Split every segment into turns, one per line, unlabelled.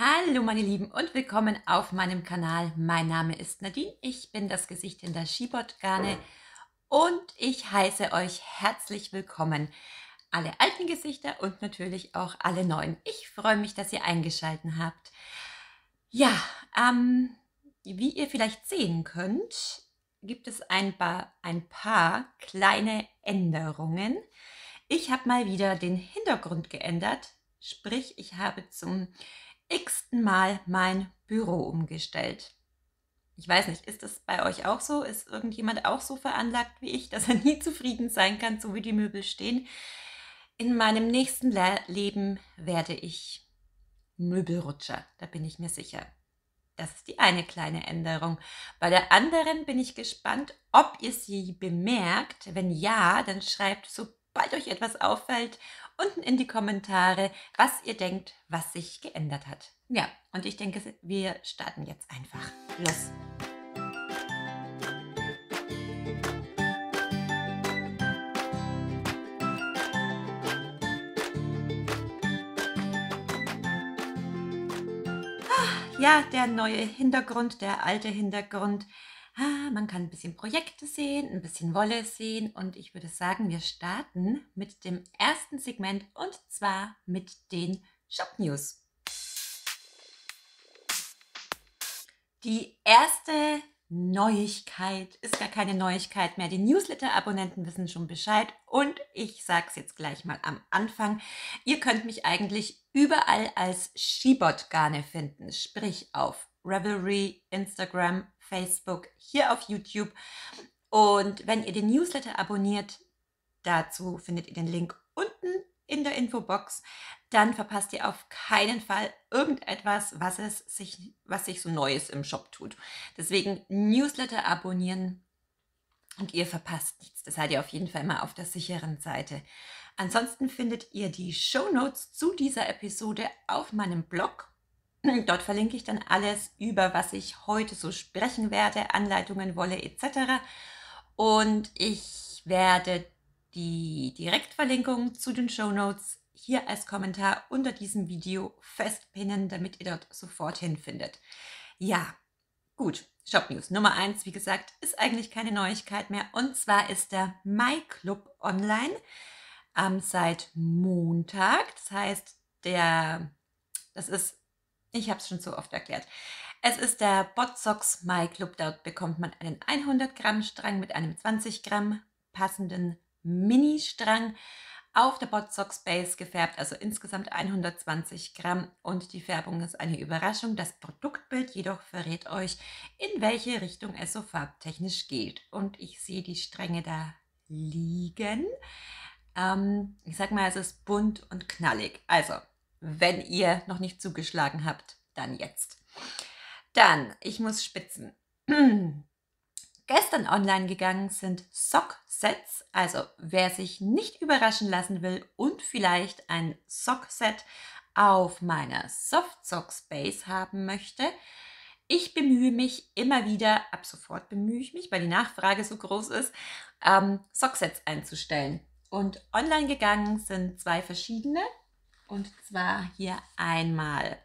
Hallo meine Lieben und willkommen auf meinem Kanal. Mein Name ist Nadine, ich bin das Gesicht in der Skibot-Garne und ich heiße euch herzlich willkommen. Alle alten Gesichter und natürlich auch alle neuen. Ich freue mich, dass ihr eingeschaltet habt. Ja, ähm, wie ihr vielleicht sehen könnt, gibt es ein paar, ein paar kleine Änderungen. Ich habe mal wieder den Hintergrund geändert, sprich ich habe zum x-ten Mal mein Büro umgestellt. Ich weiß nicht, ist das bei euch auch so? Ist irgendjemand auch so veranlagt wie ich, dass er nie zufrieden sein kann, so wie die Möbel stehen? In meinem nächsten Le Leben werde ich Möbelrutscher, da bin ich mir sicher. Das ist die eine kleine Änderung. Bei der anderen bin ich gespannt, ob ihr sie bemerkt. Wenn ja, dann schreibt, sobald euch etwas auffällt unten in die Kommentare, was ihr denkt, was sich geändert hat. Ja, und ich denke, wir starten jetzt einfach. Los! Ah, ja, der neue Hintergrund, der alte Hintergrund Ah, man kann ein bisschen Projekte sehen, ein bisschen Wolle sehen und ich würde sagen, wir starten mit dem ersten Segment und zwar mit den Shop News. Die erste Neuigkeit ist gar keine Neuigkeit mehr. Die Newsletter-Abonnenten wissen schon Bescheid und ich sage es jetzt gleich mal am Anfang. Ihr könnt mich eigentlich überall als Skibot-Garne finden, sprich auf Revelry, Instagram, Facebook, hier auf YouTube. Und wenn ihr den Newsletter abonniert, dazu findet ihr den Link unten in der Infobox, dann verpasst ihr auf keinen Fall irgendetwas, was, es sich, was sich so Neues im Shop tut. Deswegen Newsletter abonnieren und ihr verpasst nichts. Das seid ihr auf jeden Fall mal auf der sicheren Seite. Ansonsten findet ihr die Show Notes zu dieser Episode auf meinem Blog Dort verlinke ich dann alles über, was ich heute so sprechen werde, Anleitungen, Wolle etc. Und ich werde die Direktverlinkung zu den Show Notes hier als Kommentar unter diesem Video festpinnen, damit ihr dort sofort hinfindet. Ja, gut. Shop News Nummer 1, wie gesagt, ist eigentlich keine Neuigkeit mehr. Und zwar ist der My Club online ähm, seit Montag. Das heißt, der, das ist ich habe es schon so oft erklärt. Es ist der Botsox My Club. Dort bekommt man einen 100 Gramm Strang mit einem 20 Gramm passenden Mini-Strang auf der Botsox Base gefärbt, also insgesamt 120 Gramm und die Färbung ist eine Überraschung. Das Produktbild jedoch verrät euch, in welche Richtung es so farbtechnisch geht. Und ich sehe die Stränge da liegen. Ähm, ich sag mal, es ist bunt und knallig. Also wenn ihr noch nicht zugeschlagen habt, dann jetzt. Dann, ich muss spitzen. Gestern online gegangen sind Sock-Sets. Also wer sich nicht überraschen lassen will und vielleicht ein Sock-Set auf meiner Soft Sock Space haben möchte, ich bemühe mich immer wieder, ab sofort bemühe ich mich, weil die Nachfrage so groß ist, ähm, Socksets einzustellen. Und online gegangen sind zwei verschiedene. Und zwar hier einmal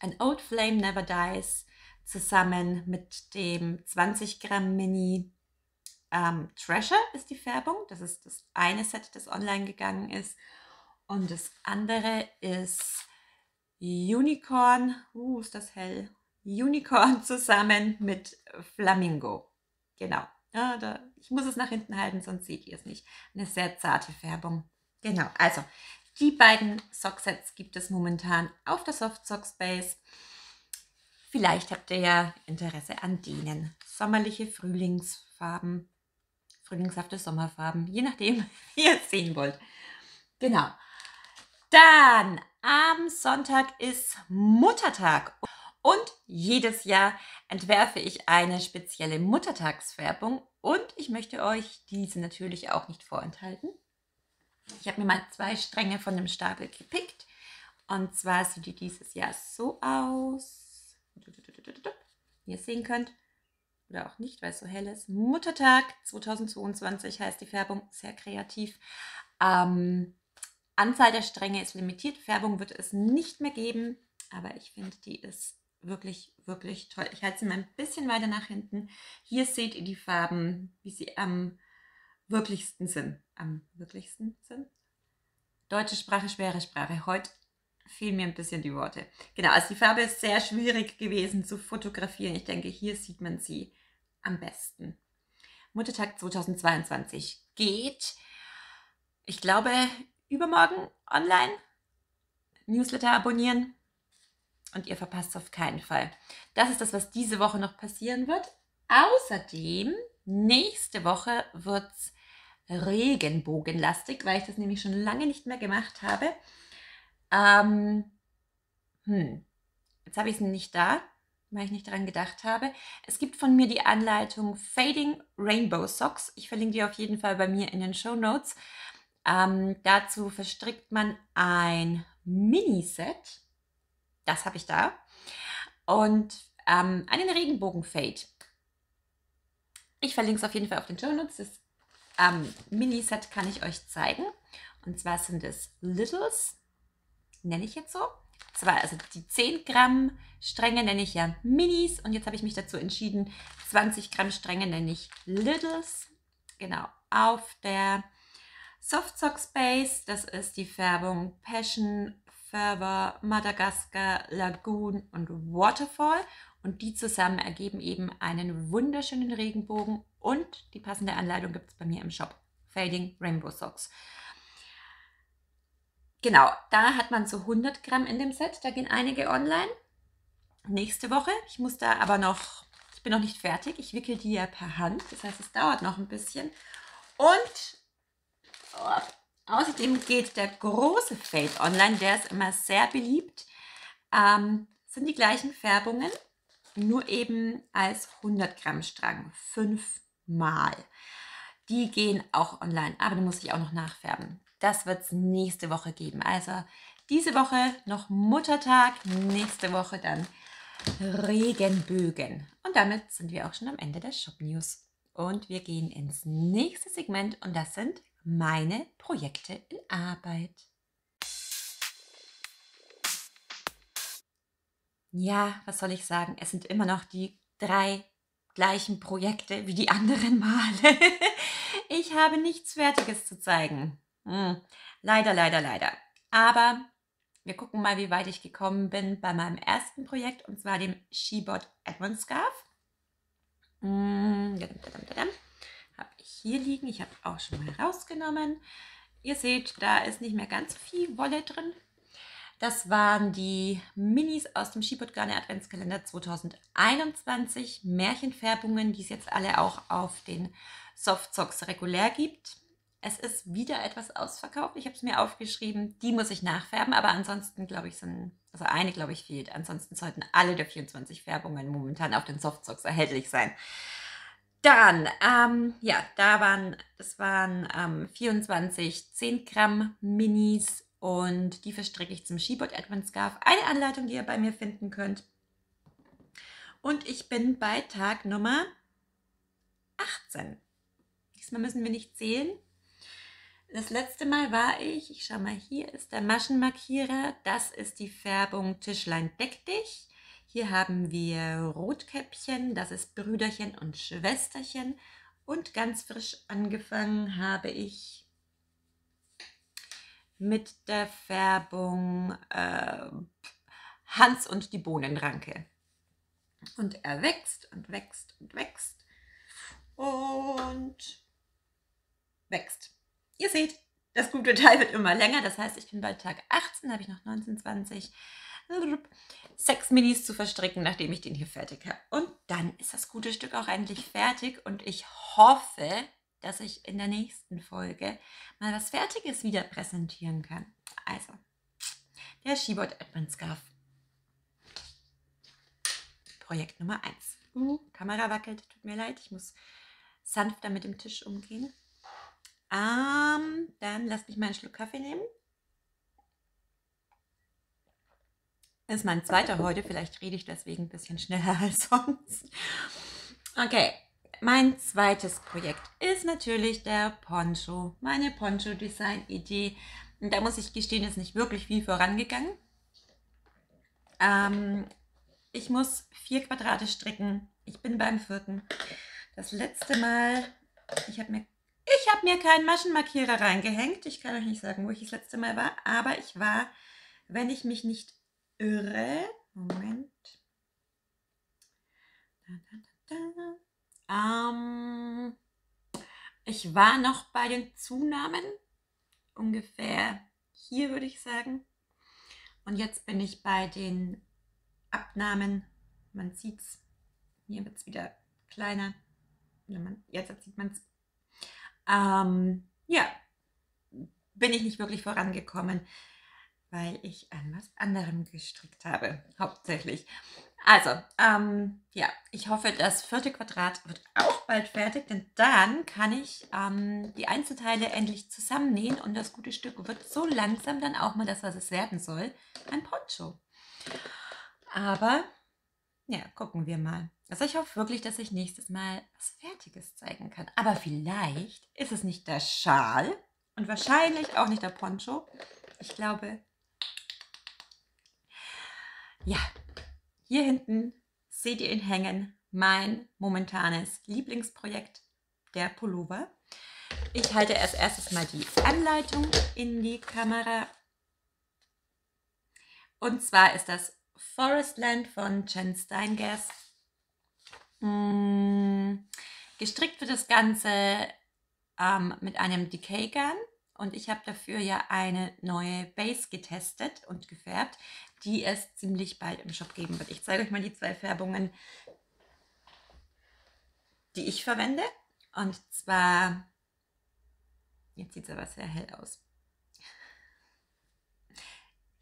ein Old Flame Never Dies zusammen mit dem 20 Gramm Mini ähm, Treasure ist die Färbung. Das ist das eine Set, das online gegangen ist. Und das andere ist Unicorn. Uh, ist das hell. Unicorn zusammen mit Flamingo. Genau. Ja, da, ich muss es nach hinten halten, sonst seht ihr es nicht. Eine sehr zarte Färbung. Genau, also die beiden Socksets gibt es momentan auf der Soft Sock Space. Vielleicht habt ihr ja Interesse an denen. Sommerliche Frühlingsfarben, frühlingshafte Sommerfarben, je nachdem, wie ihr es sehen wollt. Genau. Dann am Sonntag ist Muttertag. Und jedes Jahr entwerfe ich eine spezielle Muttertagsfärbung und ich möchte euch diese natürlich auch nicht vorenthalten. Ich habe mir mal zwei Stränge von dem Stapel gepickt. Und zwar sieht die dieses Jahr so aus. Wie ihr sehen könnt. Oder auch nicht, weil es so hell ist. Muttertag 2022 heißt die Färbung. Sehr kreativ. Ähm, Anzahl der Stränge ist limitiert. Färbung wird es nicht mehr geben. Aber ich finde, die ist wirklich, wirklich toll. Ich halte sie mal ein bisschen weiter nach hinten. Hier seht ihr die Farben, wie sie am wirklichsten sind. Am wirklichsten sind? Deutsche Sprache, schwere Sprache. Heute fehlen mir ein bisschen die Worte. Genau, also die Farbe ist sehr schwierig gewesen zu fotografieren. Ich denke, hier sieht man sie am besten. Muttertag 2022 geht, ich glaube, übermorgen online. Newsletter abonnieren und ihr verpasst es auf keinen Fall. Das ist das, was diese Woche noch passieren wird. Außerdem, nächste Woche wird es regenbogenlastig, weil ich das nämlich schon lange nicht mehr gemacht habe. Ähm, hm, jetzt habe ich es nicht da, weil ich nicht daran gedacht habe. Es gibt von mir die Anleitung Fading Rainbow Socks. Ich verlinke die auf jeden Fall bei mir in den Show Notes. Ähm, dazu verstrickt man ein Miniset. Das habe ich da. Und ähm, einen Regenbogen-Fade. Ich verlinke es auf jeden Fall auf den Show Notes. Das ähm, Miniset kann ich euch zeigen. Und zwar sind es Littles, nenne ich jetzt so. Zwar also die 10 Gramm Stränge nenne ich ja Minis und jetzt habe ich mich dazu entschieden, 20 Gramm Stränge nenne ich Littles. Genau, auf der Soft Sock Space, das ist die Färbung Passion, Fervor, Madagaskar, Lagoon und Waterfall. Und die zusammen ergeben eben einen wunderschönen Regenbogen und die passende Anleitung gibt es bei mir im Shop. Fading Rainbow Socks. Genau, da hat man so 100 Gramm in dem Set. Da gehen einige online. Nächste Woche. Ich muss da aber noch, ich bin noch nicht fertig. Ich wickel die ja per Hand. Das heißt, es dauert noch ein bisschen. Und Oh. Außerdem geht der große Fade online, der ist immer sehr beliebt. Ähm, sind die gleichen Färbungen, nur eben als 100 Gramm Strang, fünfmal. Die gehen auch online, aber die muss ich auch noch nachfärben. Das wird es nächste Woche geben. Also diese Woche noch Muttertag, nächste Woche dann Regenbögen. Und damit sind wir auch schon am Ende der Shop News. Und wir gehen ins nächste Segment und das sind meine Projekte in Arbeit. Ja, was soll ich sagen? Es sind immer noch die drei gleichen Projekte wie die anderen Male. ich habe nichts Fertiges zu zeigen. Hm. Leider, leider, leider. Aber wir gucken mal, wie weit ich gekommen bin bei meinem ersten Projekt und zwar dem Shebot Advent Scarf. Hm habe ich hier liegen. Ich habe auch schon mal rausgenommen. Ihr seht, da ist nicht mehr ganz viel Wolle drin. Das waren die Minis aus dem Skiputgane Adventskalender 2021. Märchenfärbungen, die es jetzt alle auch auf den Softsocks regulär gibt. Es ist wieder etwas ausverkauft. Ich habe es mir aufgeschrieben. Die muss ich nachfärben, aber ansonsten glaube ich, sind, also eine glaube ich fehlt. Ansonsten sollten alle der 24 Färbungen momentan auf den Softsocks erhältlich sein. Dann, ähm, ja, da waren, das waren ähm, 24 10 Gramm Minis und die verstricke ich zum Shebot Advent Scarf. Eine Anleitung, die ihr bei mir finden könnt. Und ich bin bei Tag Nummer 18. Diesmal müssen wir nicht zählen. Das letzte Mal war ich, ich schau mal, hier ist der Maschenmarkierer. Das ist die Färbung Tischlein Deck dich. Hier haben wir Rotkäppchen, das ist Brüderchen und Schwesterchen. Und ganz frisch angefangen habe ich mit der Färbung äh, Hans und die Bohnenranke. Und er wächst und wächst und wächst und wächst. Ihr seht, das gute Teil wird immer länger. Das heißt, ich bin bei Tag 18, habe ich noch 19, 20, sechs Minis zu verstricken, nachdem ich den hier fertig habe. Und dann ist das gute Stück auch endlich fertig und ich hoffe, dass ich in der nächsten Folge mal was Fertiges wieder präsentieren kann. Also, der Shibot Advent Scarf. Projekt Nummer 1. Uh, Kamera wackelt, tut mir leid, ich muss sanfter mit dem Tisch umgehen. Ähm, dann lasst mich mal einen Schluck Kaffee nehmen. Das ist mein zweiter heute, vielleicht rede ich deswegen ein bisschen schneller als sonst. Okay, mein zweites Projekt ist natürlich der Poncho, meine Poncho-Design-Idee. Da muss ich gestehen, ist nicht wirklich viel vorangegangen. Ähm, ich muss vier Quadrate stricken. Ich bin beim vierten. Das letzte Mal, ich habe mir, habe mir keinen Maschenmarkierer reingehängt. Ich kann euch nicht sagen, wo ich das letzte Mal war, aber ich war, wenn ich mich nicht irre, Moment. Da, da, da, ähm, ich war noch bei den Zunahmen, ungefähr hier würde ich sagen. Und jetzt bin ich bei den Abnahmen. Man sieht es. Hier wird es wieder kleiner. Jetzt sieht man es. Ähm, ja, bin ich nicht wirklich vorangekommen, weil ich an was anderem gestrickt habe, hauptsächlich. Also, ähm, ja, ich hoffe, das vierte Quadrat wird auch bald fertig, denn dann kann ich ähm, die Einzelteile endlich zusammennähen und das gute Stück wird so langsam dann auch mal das, was es werden soll, ein Poncho. Aber, ja, gucken wir mal. Also ich hoffe wirklich, dass ich nächstes Mal was Fertiges zeigen kann. Aber vielleicht ist es nicht der Schal und wahrscheinlich auch nicht der Poncho. Ich glaube, ja, hier hinten seht ihr ihn hängen, mein momentanes Lieblingsprojekt, der Pullover. Ich halte als erstes mal die Anleitung in die Kamera. Und zwar ist das Forestland von Jen Steingas. Hm, gestrickt wird das Ganze ähm, mit einem Decay Gun und ich habe dafür ja eine neue Base getestet und gefärbt, die es ziemlich bald im Shop geben wird. Ich zeige euch mal die zwei Färbungen, die ich verwende. Und zwar, jetzt sieht es aber sehr hell aus.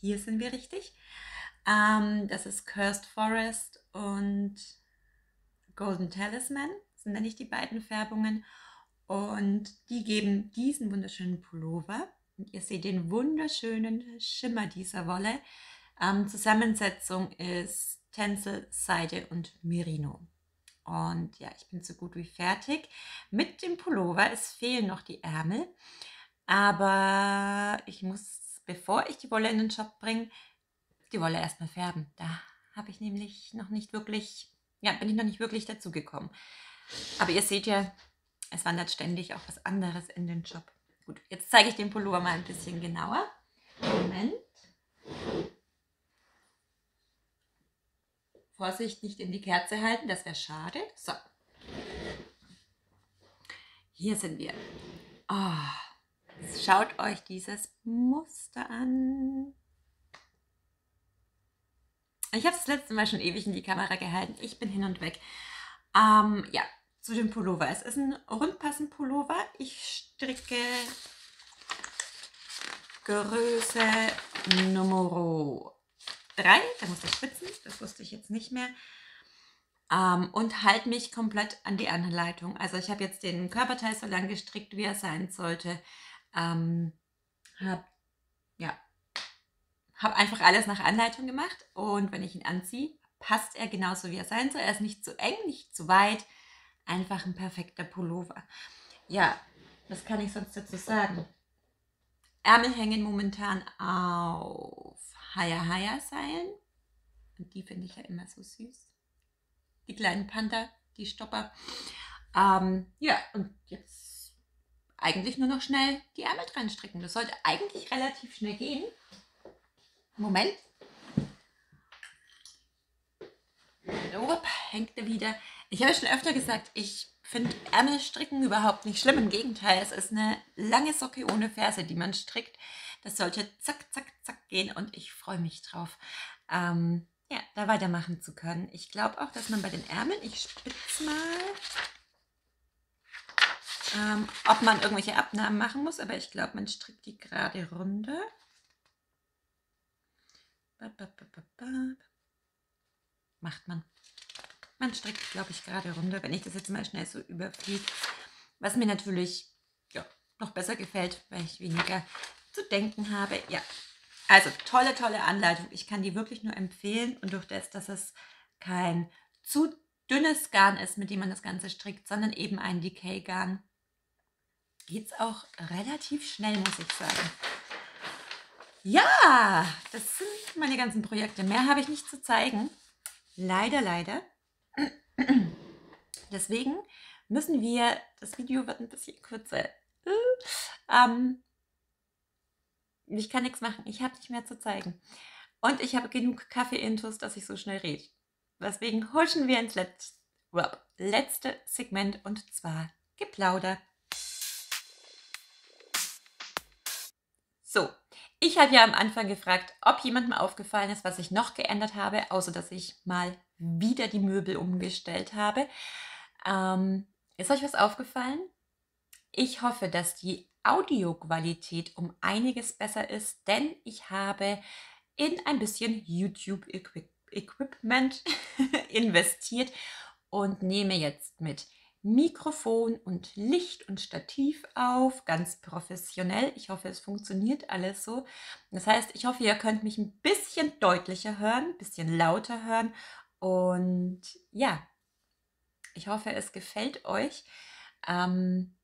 Hier sind wir richtig. Ähm, das ist Cursed Forest und Golden Talisman, sind dann nicht die beiden Färbungen. Und die geben diesen wunderschönen Pullover. Und ihr seht den wunderschönen Schimmer dieser Wolle. Ähm, Zusammensetzung ist Tencel, Seide und Merino. Und ja, ich bin so gut wie fertig mit dem Pullover. Es fehlen noch die Ärmel. Aber ich muss, bevor ich die Wolle in den Shop bringe, die Wolle erstmal färben. Da habe ich nämlich noch nicht wirklich, ja, bin ich noch nicht wirklich dazu gekommen. Aber ihr seht ja, es wandert ständig auch was anderes in den Shop. Gut, jetzt zeige ich den Pullover mal ein bisschen genauer. Moment. Vorsicht, nicht in die Kerze halten, das wäre schade. So. Hier sind wir. Oh, schaut euch dieses Muster an. Ich habe das letzte Mal schon ewig in die Kamera gehalten. Ich bin hin und weg. Ähm, ja, zu dem Pullover. Es ist ein rundpassend Pullover. Ich stricke Größe Nummer 3. Da muss ich spitzen, das wusste ich jetzt nicht mehr. Ähm, und halte mich komplett an die Anleitung. Also ich habe jetzt den Körperteil so lang gestrickt, wie er sein sollte. Ähm, habe ja, hab einfach alles nach Anleitung gemacht. Und wenn ich ihn anziehe, passt er genauso, wie er sein soll. Er ist nicht zu eng, nicht zu weit einfach ein perfekter Pullover. Ja, was kann ich sonst dazu sagen? Ärmel hängen momentan auf Haya Haya Seilen. Und die finde ich ja immer so süß. Die kleinen Panther, die Stopper. Ähm, ja, und jetzt eigentlich nur noch schnell die Ärmel dran stricken. Das sollte eigentlich relativ schnell gehen. Moment. Upp, hängt er wieder. Ich habe schon öfter gesagt, ich finde Ärmelstricken überhaupt nicht schlimm. Im Gegenteil, es ist eine lange Socke ohne Ferse, die man strickt. Das sollte zack, zack, zack gehen und ich freue mich drauf, ähm, ja, da weitermachen zu können. Ich glaube auch, dass man bei den Ärmeln, ich spitze mal, ähm, ob man irgendwelche Abnahmen machen muss, aber ich glaube, man strickt die gerade runter. Macht man. Man strickt, glaube ich, gerade runter, wenn ich das jetzt mal schnell so überfliege. Was mir natürlich ja, noch besser gefällt, weil ich weniger zu denken habe. Ja, also tolle, tolle Anleitung. Ich kann die wirklich nur empfehlen. Und durch das, dass es kein zu dünnes Garn ist, mit dem man das Ganze strickt, sondern eben ein Decay-Garn, geht es auch relativ schnell, muss ich sagen. Ja, das sind meine ganzen Projekte. Mehr habe ich nicht zu zeigen. Leider, leider. Deswegen müssen wir, das Video wird ein bisschen kürzer. Ähm, ich kann nichts machen. Ich habe nicht mehr zu zeigen. Und ich habe genug Kaffee-Intus, dass ich so schnell rede. Deswegen huschen wir ins letzte, letzte Segment und zwar Geplauder. So, ich habe ja am Anfang gefragt, ob jemandem aufgefallen ist, was ich noch geändert habe, außer dass ich mal wieder die Möbel umgestellt habe. Ähm, ist euch was aufgefallen? Ich hoffe, dass die Audioqualität um einiges besser ist, denn ich habe in ein bisschen YouTube-Equipment investiert und nehme jetzt mit Mikrofon und Licht und Stativ auf, ganz professionell. Ich hoffe, es funktioniert alles so. Das heißt, ich hoffe, ihr könnt mich ein bisschen deutlicher hören, ein bisschen lauter hören. Und ja, ich hoffe, es gefällt euch. Ähm,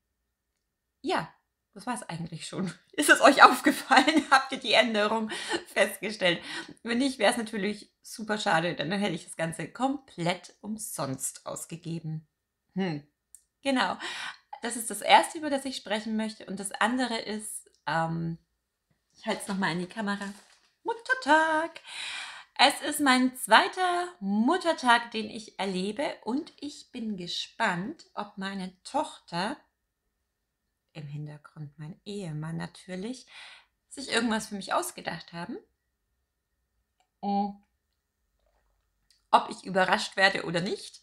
ja, das war es eigentlich schon. Ist es euch aufgefallen? Habt ihr die Änderung festgestellt? Wenn nicht, wäre es natürlich super schade, dann hätte ich das Ganze komplett umsonst ausgegeben. Hm. Genau. Das ist das Erste, über das ich sprechen möchte. Und das andere ist, ähm, ich halte es nochmal in die Kamera, Muttertag. Es ist mein zweiter Muttertag, den ich erlebe und ich bin gespannt, ob meine Tochter, im Hintergrund mein Ehemann natürlich, sich irgendwas für mich ausgedacht haben. Ob ich überrascht werde oder nicht.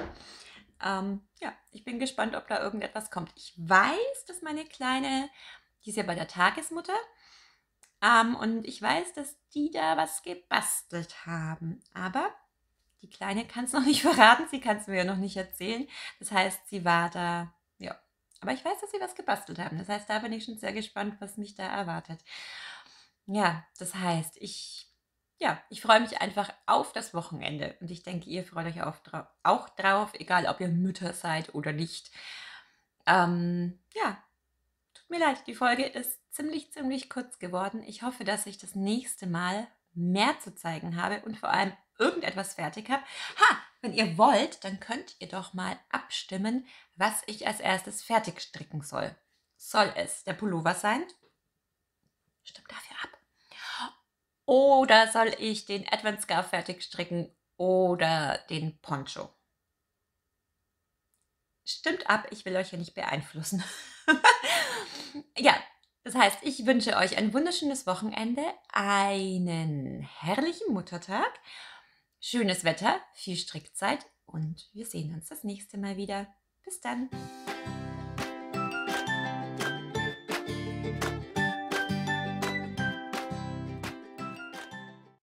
Ähm, ja, ich bin gespannt, ob da irgendetwas kommt. Ich weiß, dass meine Kleine, die ist ja bei der Tagesmutter, ähm, und ich weiß, dass die da was gebastelt haben. Aber die Kleine kann es noch nicht verraten, sie kann es mir ja noch nicht erzählen. Das heißt, sie war da, ja. Aber ich weiß, dass sie was gebastelt haben. Das heißt, da bin ich schon sehr gespannt, was mich da erwartet. Ja, das heißt, ich ja, ich freue mich einfach auf das Wochenende und ich denke, ihr freut euch auch, drau auch drauf, egal ob ihr Mütter seid oder nicht. Ähm, ja, tut mir leid, die Folge ist ziemlich, ziemlich kurz geworden. Ich hoffe, dass ich das nächste Mal mehr zu zeigen habe und vor allem irgendetwas fertig habe. Ha, wenn ihr wollt, dann könnt ihr doch mal abstimmen, was ich als erstes fertig stricken soll. Soll es der Pullover sein? Stimmt dafür ab. Oder soll ich den Adventscarf fertig stricken oder den Poncho? Stimmt ab, ich will euch ja nicht beeinflussen. ja, das heißt, ich wünsche euch ein wunderschönes Wochenende, einen herrlichen Muttertag, schönes Wetter, viel Strickzeit und wir sehen uns das nächste Mal wieder. Bis dann.